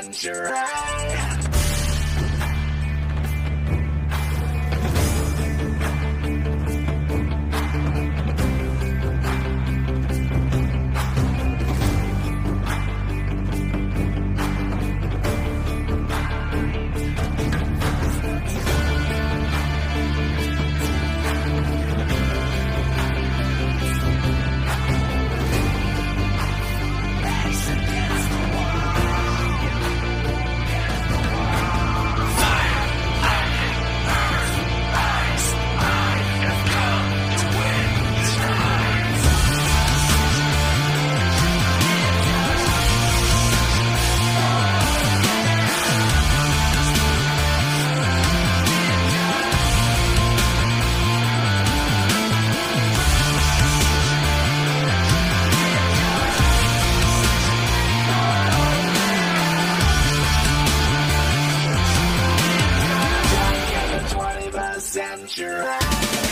and your. 21st century.